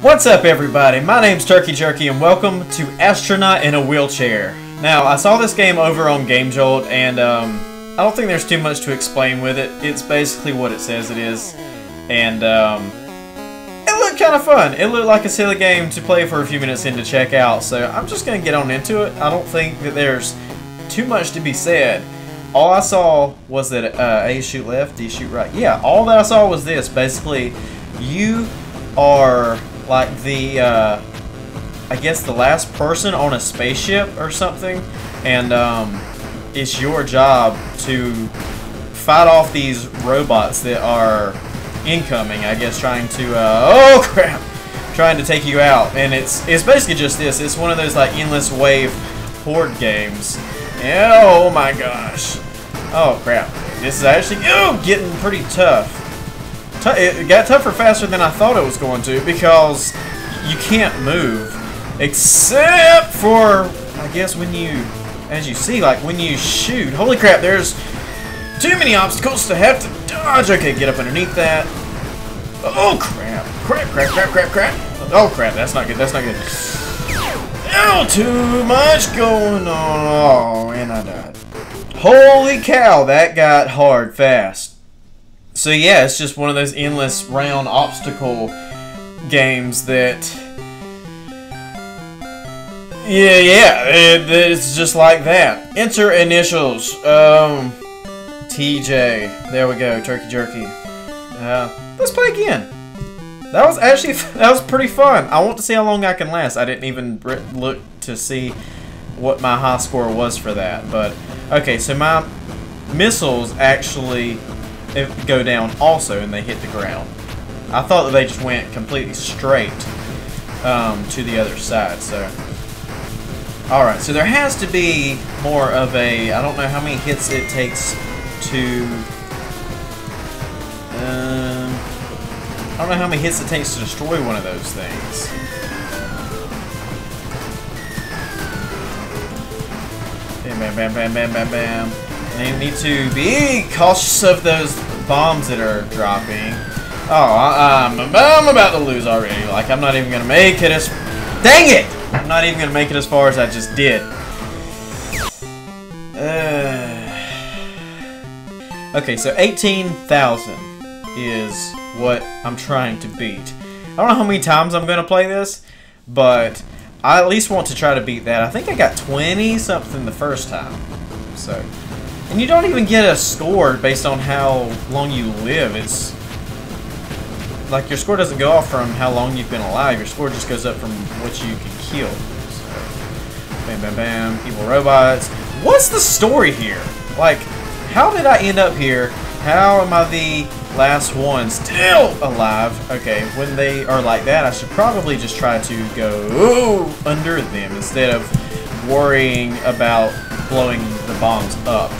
What's up, everybody? My name's Turqey Jurque, and welcome to Astronaut in a Wheelchair. Now, I saw this game over on Game Jolt, and um, I don't think there's too much to explain with it. It's basically what it says it is, and um, it looked kind of fun. It looked like a silly game to play for a few minutes in to check out, so I'm just going to get on into it. I don't think that there's too much to be said. All I saw was that uh, A shoot left, D shoot right. Yeah, all that I saw was this. Basically, you are like the, uh, I guess the last person on a spaceship or something, and um, it's your job to fight off these robots that are incoming. I guess trying to, uh, oh crap, trying to take you out. And it's it's basically just this. It's one of those like endless wave horde games. Oh my gosh. Oh crap. This is actually oh, getting pretty tough. It got tougher faster than I thought it was going to because you can't move. Except for, I guess, when you, as you see, like when you shoot. Holy crap, there's too many obstacles to have to dodge. Okay, get up underneath that. Oh crap. Crap, crap, crap, crap, crap. Oh crap, that's not good, that's not good. Too much going on. Oh, and I died. Holy cow, that got hard fast. So yeah, it's just one of those endless round obstacle games that... Yeah, yeah, it, it's just like that. Enter initials. Um, TJ. There we go, Turqey Jurque. Uh, let's play again. That was actually, that was pretty fun. I want to see how long I can last. I didn't even look to see what my high score was for that. But, okay, so my missiles actually go down also and they hit the ground. I thought that they just went completely straight um, to the other side, so... Alright, so there has to be more of a... I don't know how many hits it takes to... Um, I don't know how many hits it takes to destroy one of those things. Bam, bam, bam, bam, bam, bam, bam. They need to be cautious of those bombs that are dropping. Oh, I'm, I'm about to lose already. Like, I'm not even going to make it as... Dang it! I'm not even going to make it as far as I just did. Uh, okay, so 18,000 is what I'm trying to beat. I don't know how many times I'm going to play this, but I at least want to try to beat that. I think I got 20 something the first time. So, and you don't even get a score based on how long you live. It's like your score doesn't go off from how long you've been alive. Your score just goes up from what you can kill. So, bam, bam, bam. Evil robots. What's the story here? Like, how did I end up here? How am I the last one still alive? Okay, when they are like that, I should probably just try to go under them instead of worrying about blowing the bombs up.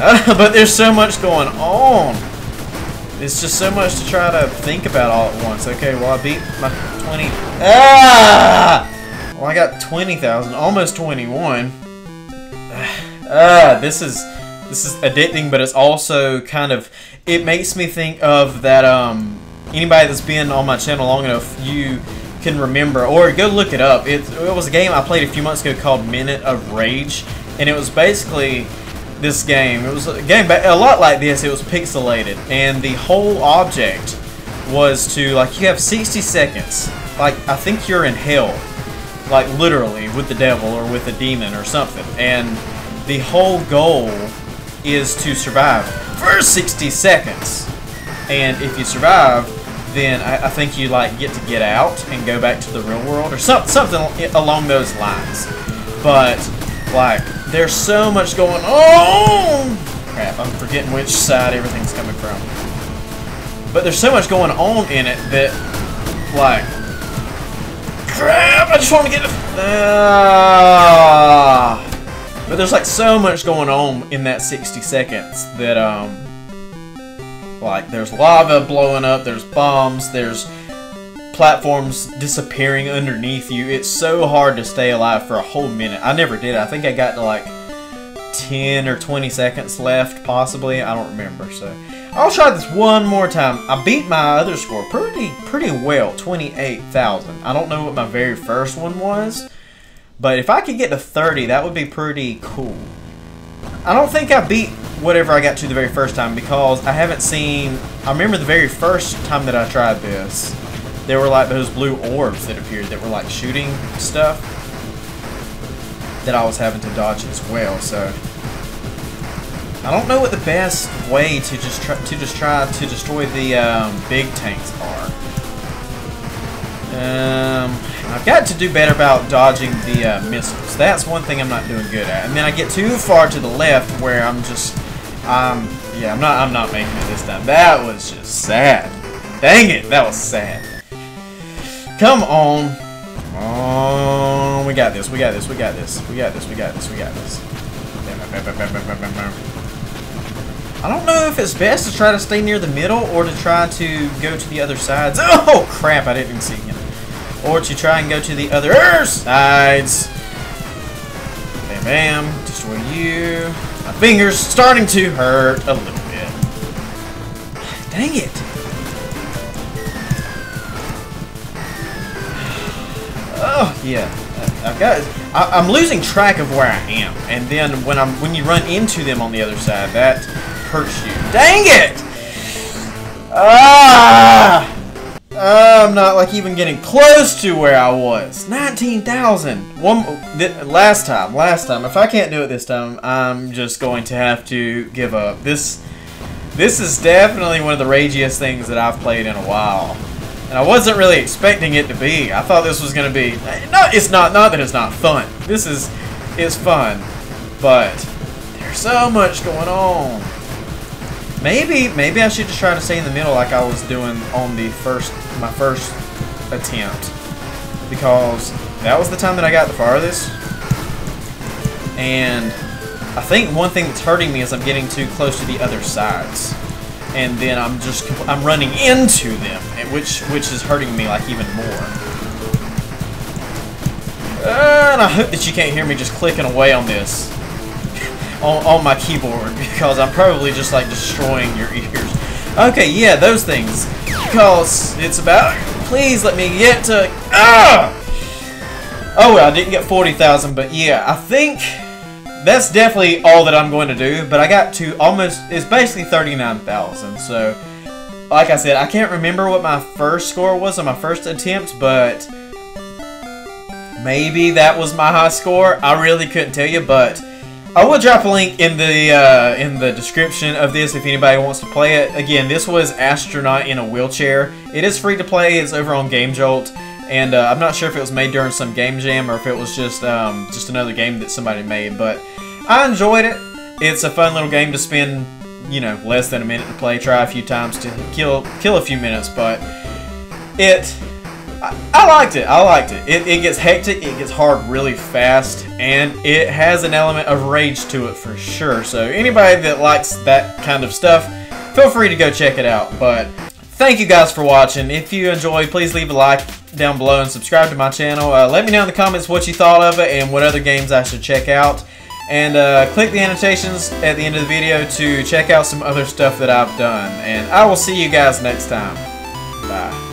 but there's so much going on. It's just so much to try to think about all at once. Okay, well I beat my 20. Ah! Well, I got 20,000, almost 21. Ah, this is this is addicting, but it's also kind of it makes me think of that um anybody that's been on my channel long enough, you can remember or go look it up. It, it was a game I played a few months ago called Minute of Rage, and it was basically this game. It was a game a lot like this. It was pixelated, and the whole object was to like you have 60 seconds. Like I think you're in hell, like literally with the devil or with a demon or something, and the whole goal is to survive for 60 seconds. And if you survive, then I, I, think you like get to get out and go back to the real world or some, something along those lines. But like, there's so much going on. Crap, I'm forgetting which side everything's coming from. But there's so much going on in it that, like, crap, I just want to get. Uh, but there's like so much going on in that 60 seconds that, um, like, there's lava blowing up, there's bombs, there's platforms disappearing underneath you. It's so hard to stay alive for a whole minute. I never did. I think I got to like 10 or 20 seconds left, possibly. I don't remember. So I'll try this one more time. I beat my other score pretty pretty well, 28,000. I don't know what my very first one was, but if I could get to 30, that would be pretty cool. I don't think I beat whatever I got to the very first time because I haven't seen... I remember the very first time that I tried this, there were like those blue orbs that appeared that were like shooting stuff that I was having to dodge as well, so... I don't know what the best way to just try to just try to destroy the um, big tanks are. Um, I've got to do better about dodging the uh, missiles. That's one thing I'm not doing good at. And then I get too far to the left where I'm just, um, yeah, I'm not, I'm not making it this time. That was just sad. Dang it, that was sad. Come on. Oh, we got this, we got this, we got this, we got this, we got this, we got this. I don't know if it's best to try to stay near the middle or to try to go to the other sides. Oh, crap, I didn't even see him. Or to try and go to the other sides. Bam, bam. Destroy you. My finger's starting to hurt a little bit. Dang it. Yeah. I've got. I, I'm losing track of where I am, and then when I'm when you run into them on the other side, that hurts you. Dang it! Ah! I'm not like even getting close to where I was. 19,000. One last time, last time. If I can't do it this time, I'm just going to have to give up. This this is definitely one of the ragiest things that I've played in a while. And I wasn't really expecting it to be. I thought this was going to be no, it's not not that it's not fun. This is it's fun, but there's so much going on. Maybe, maybe I should just try to stay in the middle like I was doing on the first, my first attempt. Because that was the time that I got the farthest. And I think one thing that's hurting me is I'm getting too close to the other sides. And then I'm just, I'm running into them, which, which is hurting me like even more. Uh, and I hope that you can't hear me just clicking away on this on, on my keyboard because I'm probably just like destroying your ears. Okay, yeah, those things. Because it's about... Please let me get to... Ah! Oh, well, I didn't get 40,000, but yeah, I think that's definitely all that I'm going to do. But I got to almost... It's basically 39,000, so... Like I said, I can't remember what my first score was on my first attempt, but... Maybe that was my high score. I really couldn't tell you, but... I will drop a link in the uh, in the description of this if anybody wants to play it. Again, this was Astronaut in a Wheelchair. It is free to play. It's over on Game Jolt, and uh, I'm not sure if it was made during some game jam or if it was just um, just another game that somebody made. But I enjoyed it. It's a fun little game to spend, you know, less than a minute to play. Try a few times to kill kill a few minutes, but it I, liked it. I liked it. it. It gets hectic, it gets hard really fast, and it has an element of rage to it for sure. So anybody that likes that kind of stuff, feel free to go check it out. But thank you guys for watching. If you enjoyed, please leave a like down below and subscribe to my channel. Uh, let me know in the comments what you thought of it and what other games I should check out. And uh, click the annotations at the end of the video to check out some other stuff that I've done. And I will see you guys next time. Bye.